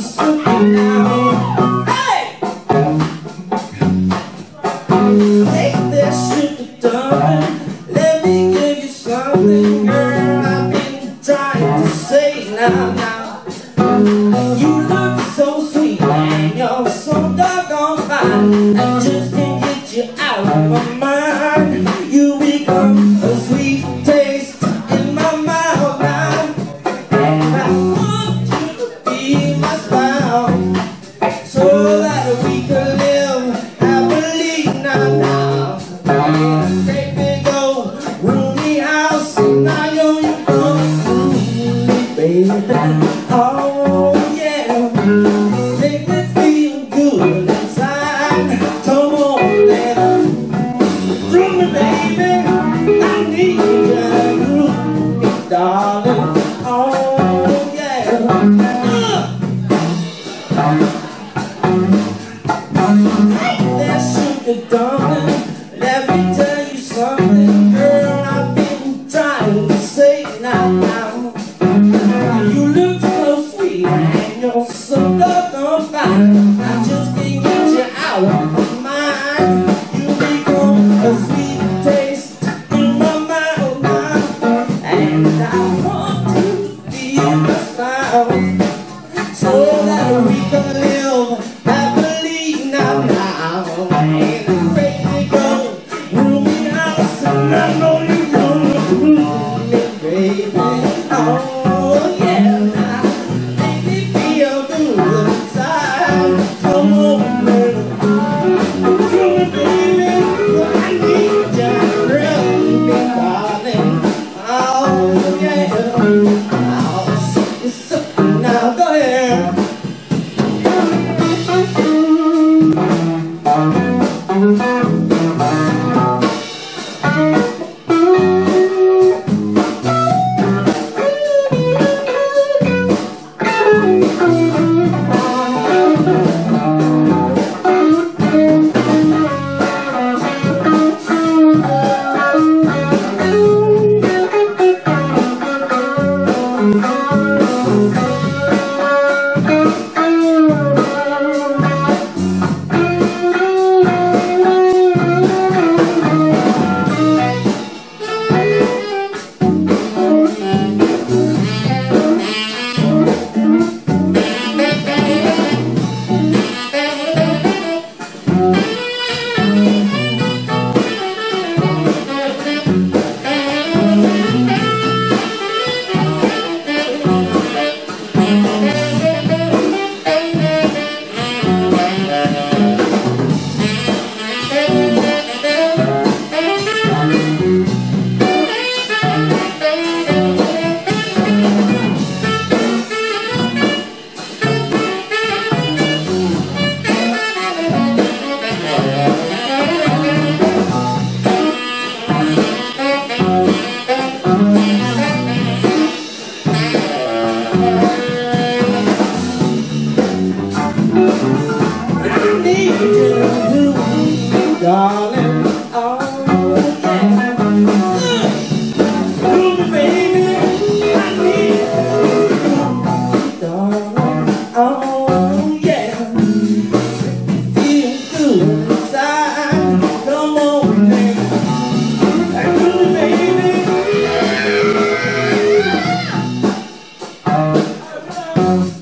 Hey! Take. Let me give you something, girl. I've been trying to say now. now. oh yeah, make me feel good inside. Come on, let through me, baby. I need you through, darling. Oh yeah. Uh. Hey, sugar, darling. Let me so that we can live happily now now. And the crazy girl, rooming house, and I know. Darling, oh, you. Darling, oh, yeah. Feel good inside. Come on, baby. Baby.